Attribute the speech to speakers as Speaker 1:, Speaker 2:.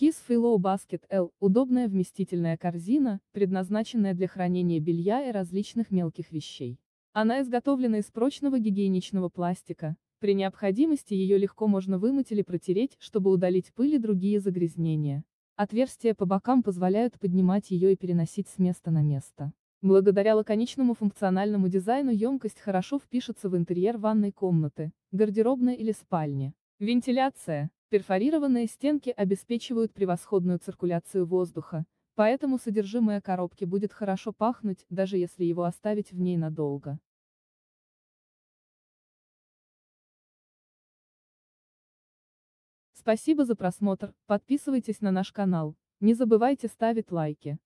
Speaker 1: Kiss Philo Basket L – удобная вместительная корзина, предназначенная для хранения белья и различных мелких вещей. Она изготовлена из прочного гигиеничного пластика, при необходимости ее легко можно вымыть или протереть, чтобы удалить пыль и другие загрязнения. Отверстия по бокам позволяют поднимать ее и переносить с места на место. Благодаря лаконичному функциональному дизайну емкость хорошо впишется в интерьер ванной комнаты, гардеробной или спальни. Вентиляция. Перфорированные стенки обеспечивают превосходную циркуляцию воздуха, поэтому содержимое коробки будет хорошо пахнуть, даже если его оставить в ней надолго. Спасибо за просмотр, подписывайтесь на наш канал, не забывайте ставить лайки.